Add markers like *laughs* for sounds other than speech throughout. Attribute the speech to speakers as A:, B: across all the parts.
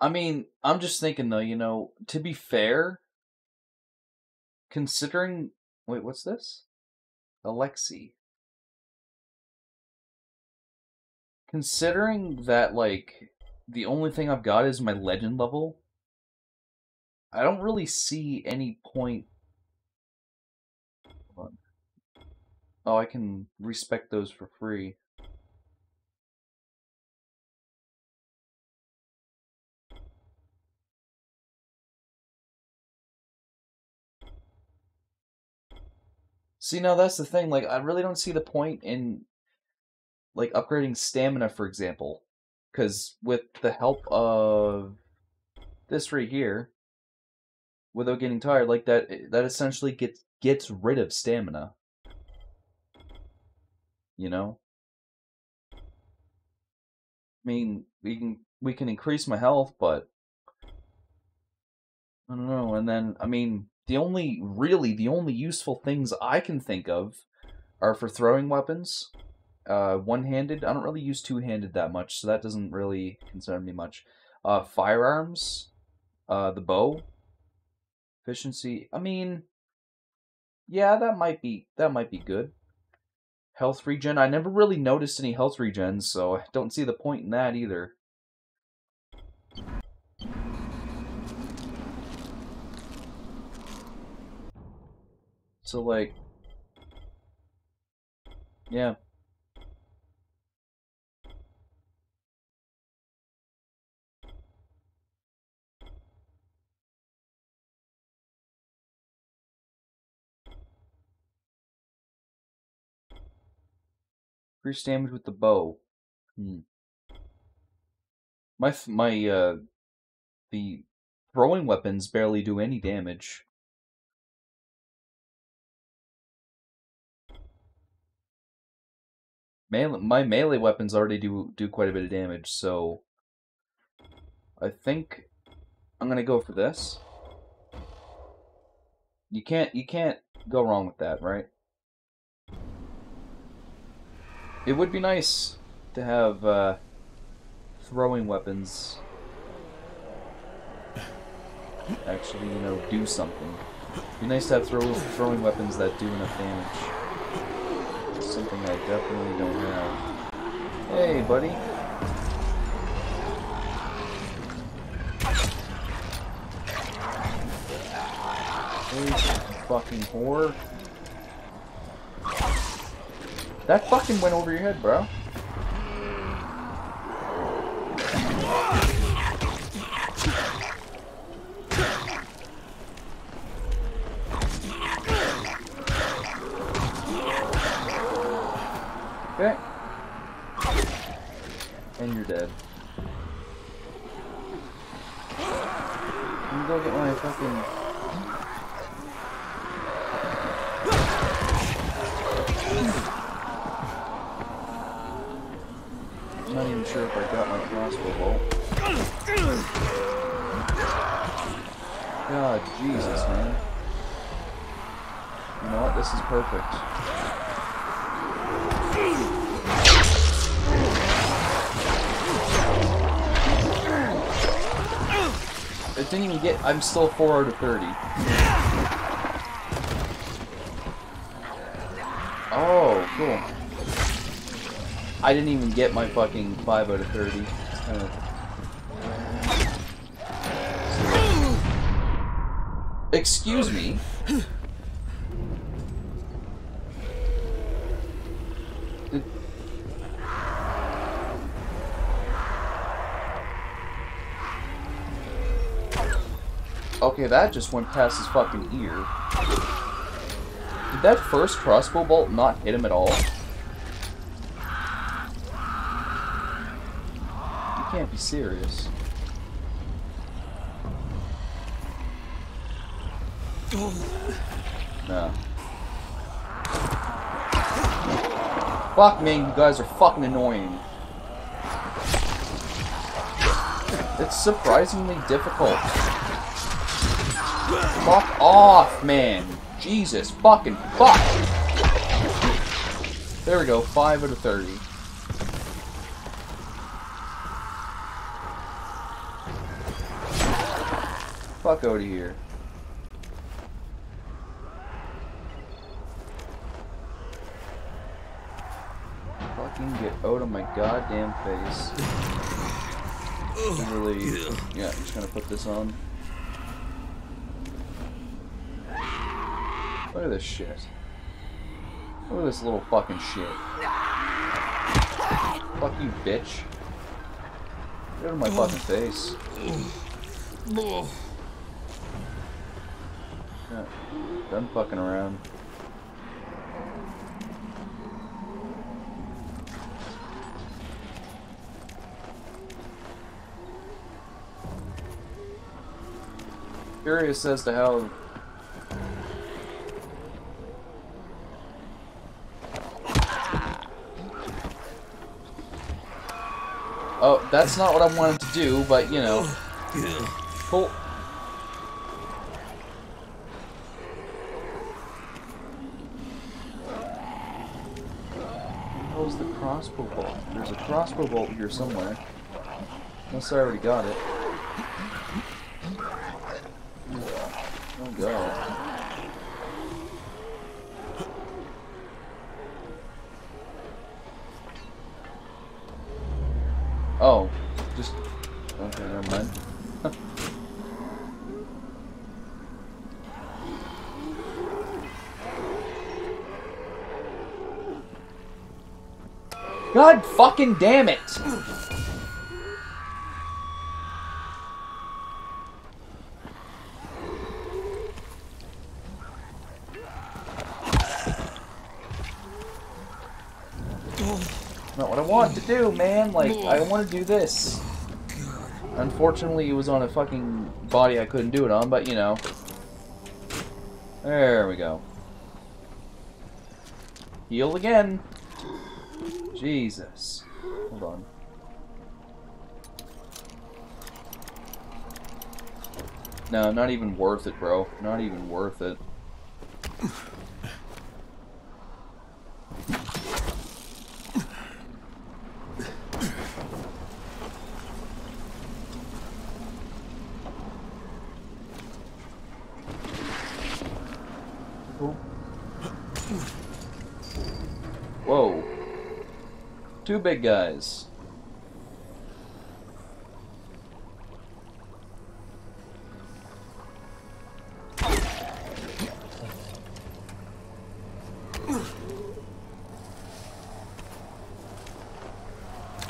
A: I mean, I'm just thinking though, you know, to be fair, considering wait, what's this? Alexi. Considering that like the only thing I've got is my legend level, I don't really see any point. Oh, I can respect those for free. See, now that's the thing. Like, I really don't see the point in, like, upgrading stamina, for example. Because with the help of this right here, without getting tired, like, that eh, that essentially gets gets rid of stamina. You know? I mean, we can we can increase my health, but I don't know. And then, I mean, the only really the only useful things I can think of are for throwing weapons. Uh, one-handed. I don't really use two-handed that much, so that doesn't really concern me much. Uh, firearms. Uh, the bow. Efficiency. I mean, yeah, that might be that might be good. Health regen. I never really noticed any health regens, so I don't see the point in that either. So like, yeah. Increase damage with the bow. Hmm. My my uh the throwing weapons barely do any damage. My melee weapons already do do quite a bit of damage, so I think I'm gonna go for this. You can't you can't go wrong with that, right? It would be nice to have uh, throwing weapons actually, you know, do something. It'd be nice to have throw throwing weapons that do enough damage. Something I definitely don't have. Hey, buddy. Hey, fucking whore. That fucking went over your head, bro. Okay. And you're dead. Let me go get my fucking... I'm not even sure if I got my crossbow bolt. God, Jesus, man. You know what? This is perfect. It didn't even get... I'm still 4 out of 30. Oh, cool. I didn't even get my fucking 5 out of 30. Uh, excuse me? Okay, that just went past his fucking ear. Did that first crossbow bolt not hit him at all? You can't be serious. No. Fuck me, you guys are fucking annoying. It's surprisingly difficult. Fuck off, man. Jesus fucking fuck. There we go, 5 out of 30. fuck out of here. Fucking get out of my goddamn face. *laughs* Oh, really, yeah, I'm just gonna put this on. Look at this shit. Look at this little fucking shit. Fuck you, bitch. Get out of my fucking face. Done fucking around. Curious as to how Oh, that's not what I wanted to do, but you know. Cool. How's the crossbow bolt? There's a crossbow bolt here somewhere. Unless I already got it. Oh god. Oh, just God fucking damn it! Not what I want to do, man. Like, I want to do this. Unfortunately, it was on a fucking body I couldn't do it on, but you know. There we go. Heal again. Jesus. Hold on. No, not even worth it, bro. Not even worth it. Two big guys.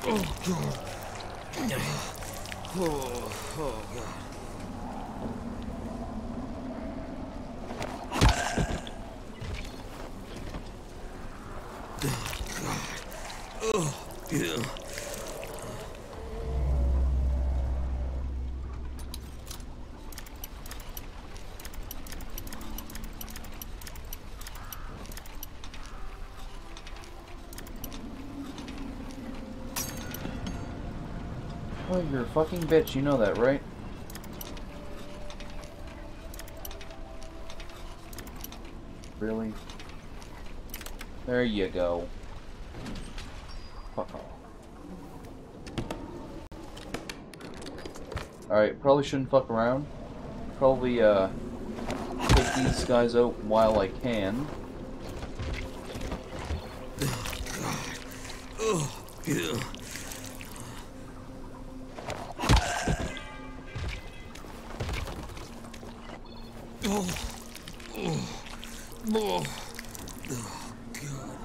B: Oh god. Oh, oh god. Oh, yeah.
A: Oh, you're a fucking bitch, you know that, right? Really? There you go. Alright, probably shouldn't fuck around. Probably, uh, take these guys out while I can.
B: Oh, oh, oh, oh, God.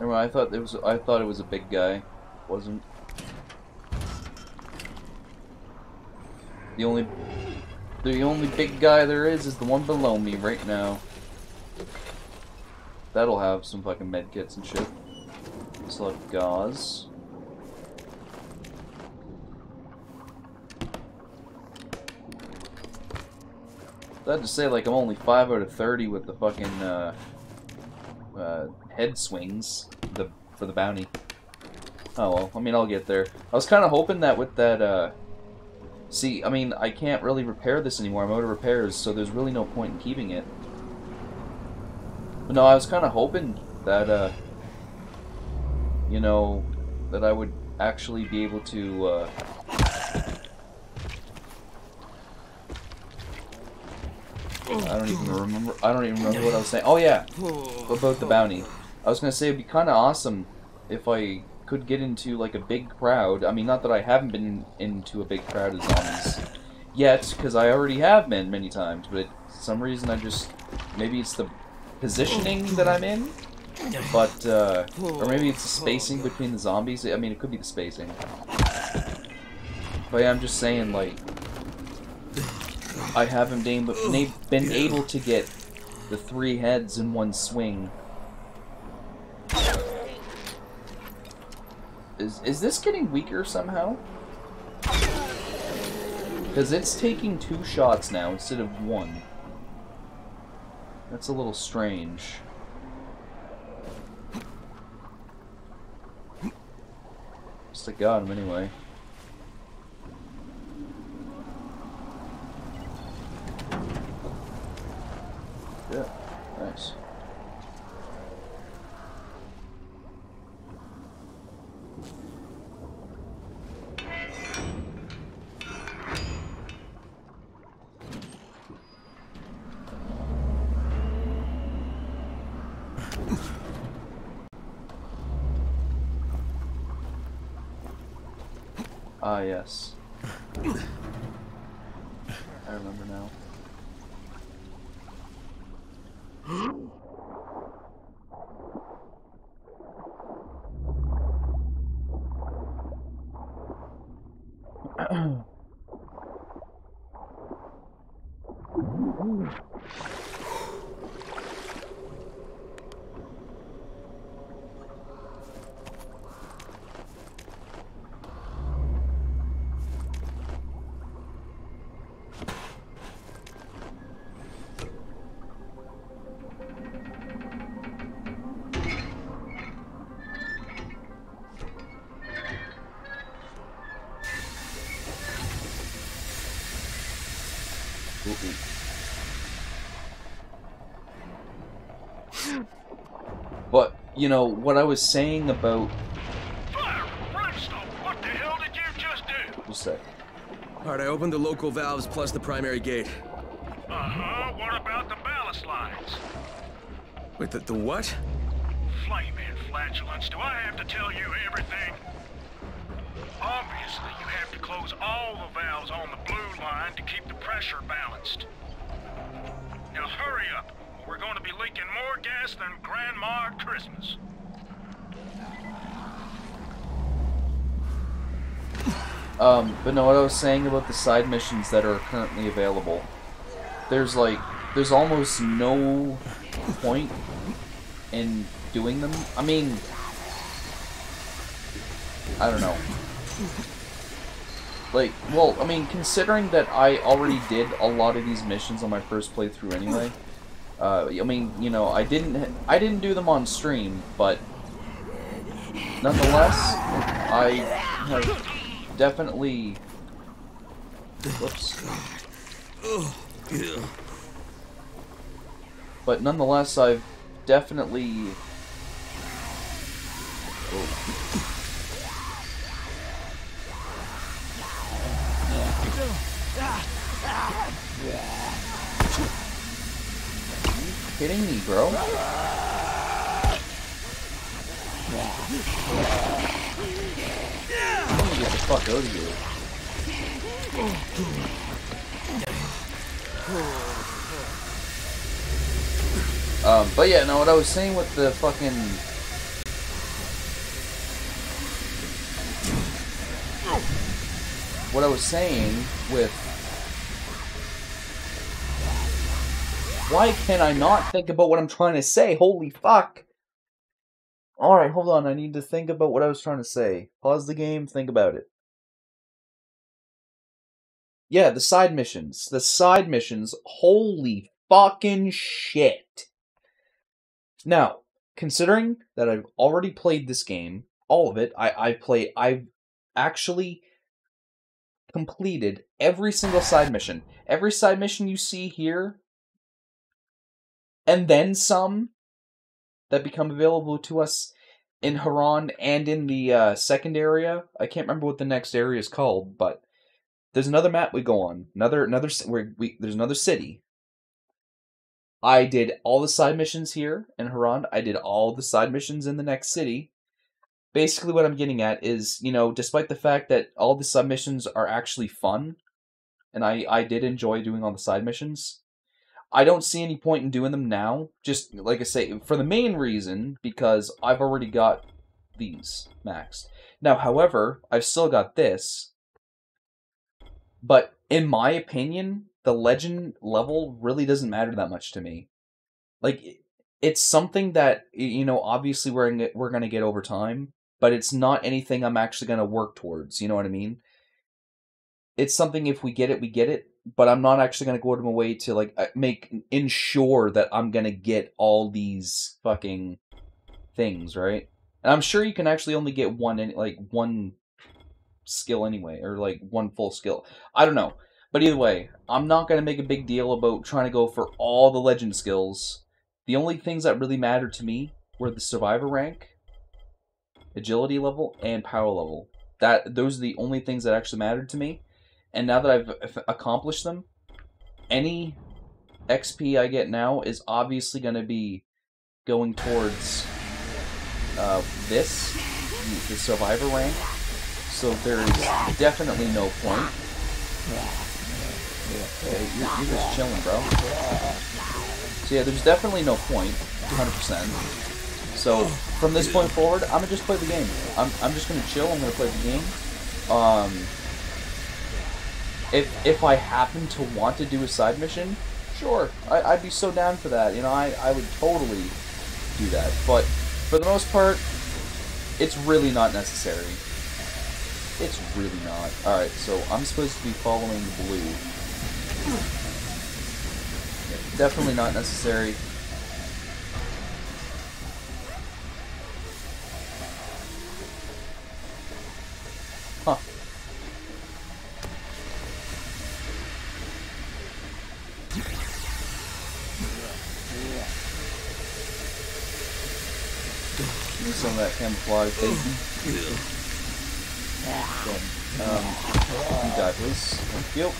A: Mind, I thought it was I thought it was a big guy. Wasn't. The only the only big guy there is is the one below me right now. That'll have some fucking med kits and shit. Have gauze. Sad to say, like, I'm only 5 out of 30 with the fucking, uh, uh, head swings the, for the bounty. Oh well, I mean, I'll get there. I was kind of hoping that with that, uh... See, I mean, I can't really repair this anymore. I'm out of repairs, so there's really no point in keeping it. But no, I was kind of hoping that, uh... You know, that I would actually be able to. Uh... I don't even remember. I don't even remember what I was saying. Oh yeah, about the bounty. I was gonna say it'd be kind of awesome if I could get into like a big crowd. I mean, not that I haven't been into a big crowd of zombies yet, because I already have been many times. But for some reason, I just maybe it's the positioning that I'm in, but uh, or maybe it's the spacing between the zombies. I mean, it could be the spacing. But yeah, I'm just saying, like, I haven't been, been able to get the three heads in one swing. Is, is this getting weaker somehow? Because it's taking two shots now instead of one. That's a little strange. Just got him anyway. Yeah, nice. Ah, yes. I remember now. But, you know, what I was saying about...
C: Fire! Brimstone! What the hell did you just do?
A: Just a.
D: Alright, I opened the local valves plus the primary gate.
C: Uh-huh. What about the ballast lines?
D: Wait, the, the what?
C: Flaming flatulence. Do I have to tell you everything? Obviously, you have to close all the valves on the blue line to keep the pressure balanced. Now hurry up. We're going to be leaking more gas than Grandma at Christmas.
A: Um, but no, what I was saying about the side missions that are currently available, there's like, there's almost no point in doing them. I mean, I don't know. Like, well, I mean, considering that I already did a lot of these missions on my first playthrough anyway, uh, I mean, you know, I didn't, I didn't do them on stream, but nonetheless, I have definitely. Whoops. But nonetheless, I've definitely. Oh. Kidding me, bro? Let me get the fuck out of here. Um, but yeah, no, what I was saying with the fucking... What I was saying with Why can I not think about what I'm trying to say? Holy fuck. Alright, hold on. I need to think about what I was trying to say. Pause the game, think about it. Yeah, the side missions. The side missions. Holy fucking shit. Now, considering that I've already played this game, all of it, I, I play I've actually completed every single side mission. Every side mission you see here and then some that become available to us in Harran and in the uh, second area. I can't remember what the next area is called, but there's another map we go on. Another another where we there's another city. I did all the side missions here in Harran. I did all the side missions in the next city. Basically, what I'm getting at is, you know, despite the fact that all the sub missions are actually fun, and I I did enjoy doing all the side missions. I don't see any point in doing them now. Just like I say, for the main reason because I've already got these maxed. Now, however, I've still got this. But in my opinion, the legend level really doesn't matter that much to me. Like it's something that you know, obviously we're we're going to get over time, but it's not anything I'm actually going to work towards, you know what I mean? It's something if we get it, we get it, but I'm not actually going to go out of my way to like uh, make ensure that I'm going to get all these fucking things, right? And I'm sure you can actually only get one in like one skill anyway or like one full skill. I don't know. But either way, I'm not going to make a big deal about trying to go for all the legend skills. The only things that really mattered to me were the survivor rank, agility level, and power level. That those are the only things that actually mattered to me. And now that I've accomplished them, any XP I get now is obviously going to be going towards uh, this, the survivor rank. So there is definitely no point. Okay, you're, you're just chilling, bro. So yeah, there's definitely no point, 100%. So from this point forward, I'm gonna just play the game. I'm, I'm just gonna chill. I'm gonna play the game. Um, if if I happen to want to do a side mission, sure, I, I'd be so down for that. You know, I, I would totally do that. But for the most part, it's really not necessary. It's really not. Alright, so I'm supposed to be following the blue. Definitely not necessary. Some of that camouflage, baby. Yeah. Um, you die, please. Thank you.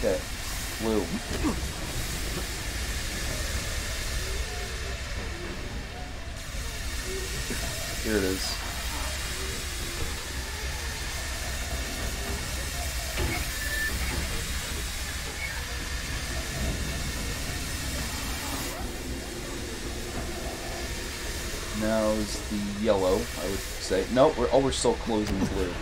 A: Okay. Blue. Here it is. Now is the yellow, I would say. No, we're oh we're still closing blue.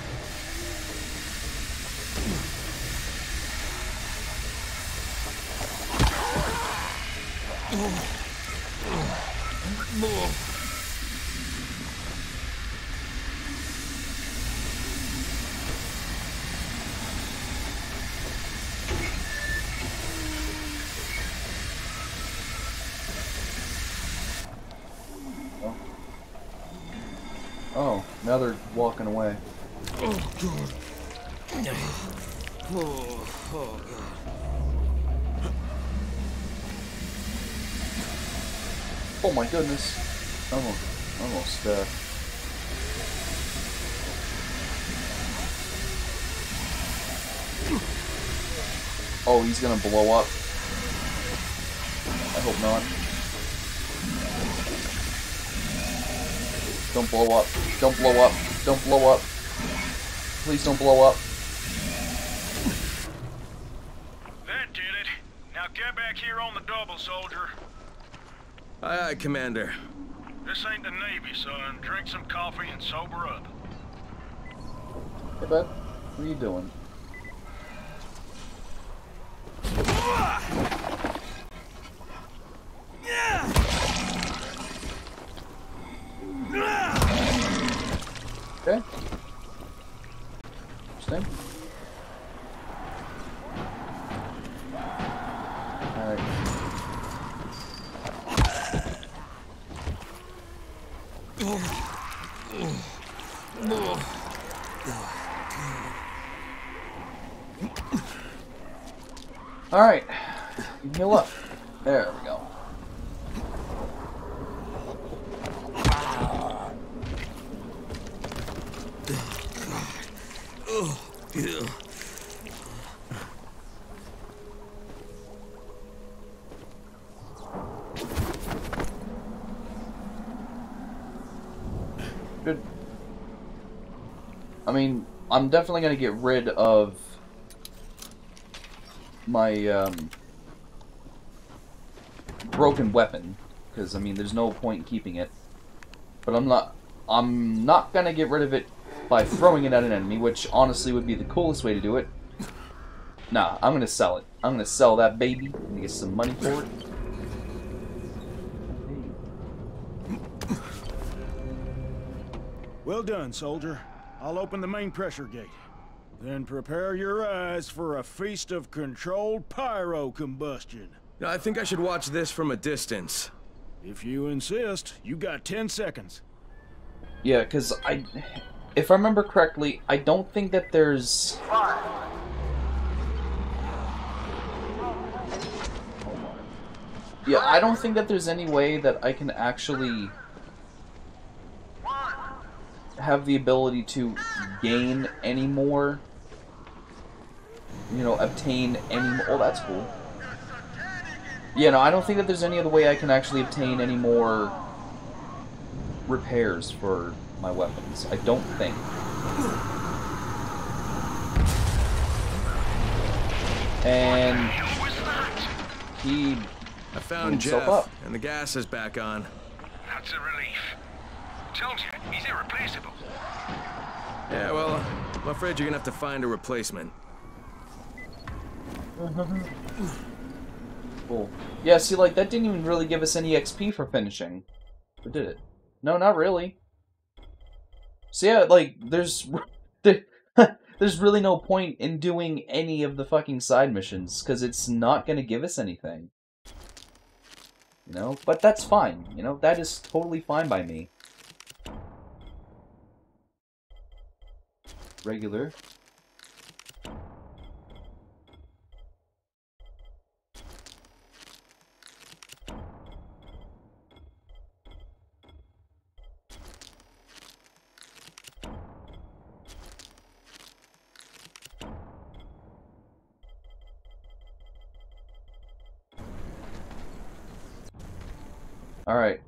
A: Oh, now they're walking away.
B: Oh, God. Oh, oh, God.
A: Oh my goodness. Almost, almost, uh... Oh, he's gonna blow up. I hope not. Don't blow up. Don't blow up. Don't blow up. Please don't blow up.
C: That did it. Now get back here on the double, soldier.
D: Aye, aye, Commander.
C: This ain't the Navy, son. Drink some coffee and sober up.
A: Hey, bud. What are you doing? Okay. Interesting. Alright. Alright. Heal up. There we go. Good. I mean, I'm definitely gonna get rid of my um, broken weapon because I mean, there's no point in keeping it. But I'm not. I'm not gonna get rid of it by throwing it at an enemy, which honestly would be the coolest way to do it. Nah, I'm gonna sell it. I'm gonna sell that baby and get some money for it.
E: Well done, soldier. I'll open the main pressure gate. Then prepare your eyes for a feast of controlled pyro combustion.
D: I think I should watch this from a distance.
E: If you insist, you got 10 seconds.
A: Yeah, because I, if I remember correctly, I don't think that there's. Yeah, I don't think that there's any way that I can actually have the ability to gain any more. You know, obtain any more. Oh, that's cool. Yeah, no, I don't think that there's any other way I can actually obtain any more repairs for my weapons. I don't think. And
C: Who was that?
A: he
D: I found
A: Himself
D: Jeff,
A: up.
D: and the gas is back on.
C: That's a relief. Told you, he's irreplaceable.
D: Yeah, well, I'm afraid you're gonna have to find a replacement.
A: Cool. Yeah, see, like that didn't even really give us any XP for finishing, did it? No, not really. So yeah, like there's *laughs* there, *laughs* there's really no point in doing any of the fucking side missions because it's not gonna give us anything. You know, but that's fine. You know, that is totally fine by me. Regular. All right.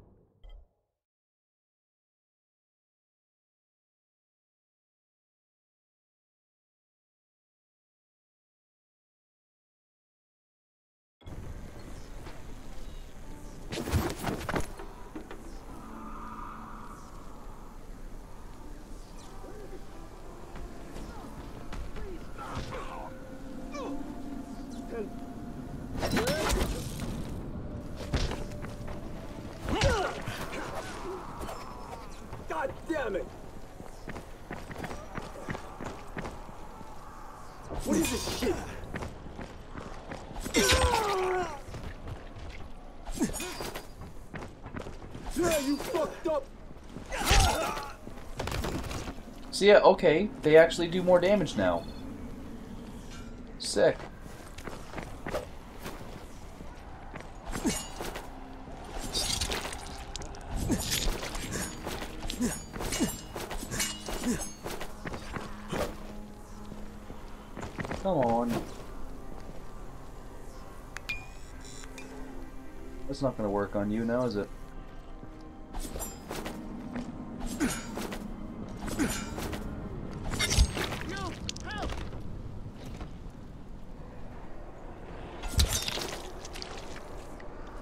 F: God damn it! What is this shit? Yeah, you fucked up!
A: So yeah, okay, they actually do more damage now. Sick. Come on. That's not gonna work on you now, is it?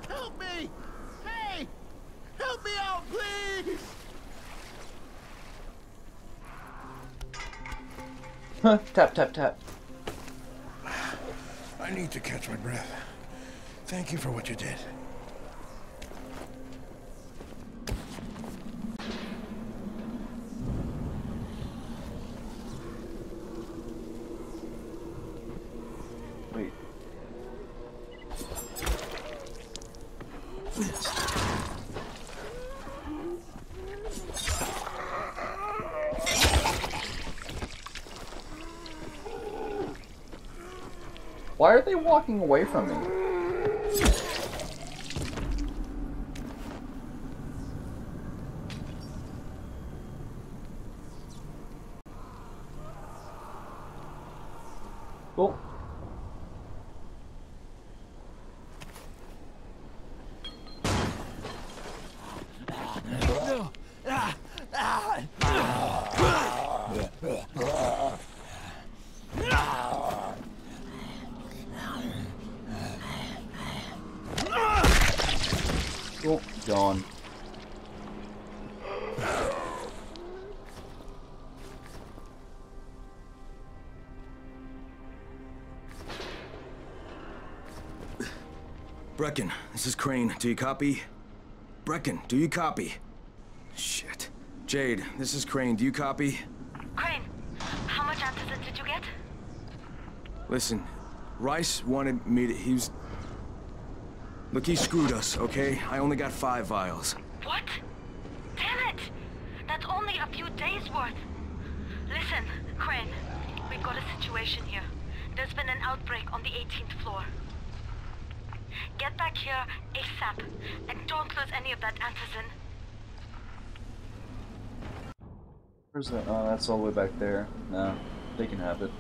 F: Help me! Hey! Help me out, please!
A: Huh tap, tap, tap.
G: I need to catch my breath. Thank you for what you did.
A: Walking away from me?
D: Brecken, this is Crane. Do you copy? Brecken, do you copy? Shit. Jade, this is Crane. Do you copy?
H: Crane, how much antizin did you get?
D: Listen, Rais wanted me to. He was. Look, he screwed us, okay? I only got five vials.
H: What? Damn it! That's only a few days worth. Listen, Crane, we've got a situation here. There's been an outbreak on the 18th floor. Get back here ASAP, and don't lose any of that antizin.
A: Where's that? Oh, that's all the way back there. No, they can have it.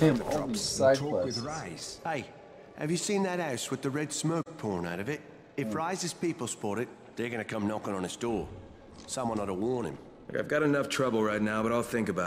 A: Damn, all these side quests.
I: Rais. Hey, have you seen that house with the red smoke pouring out of it? If hmm. Rais's people spot it, they're gonna come knocking on his door. Someone ought to warn him.
D: I've got enough trouble right now, but I'll think about it.